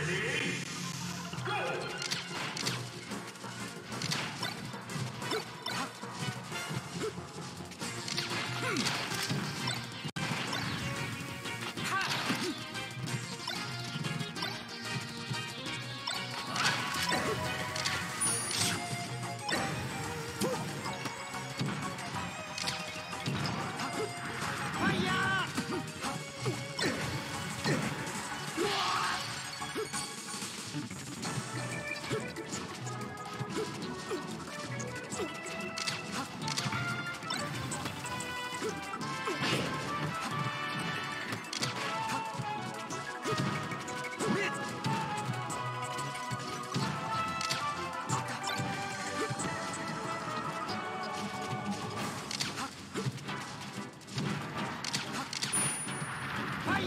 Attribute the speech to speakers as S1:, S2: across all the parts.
S1: Ready?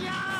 S1: Yeah.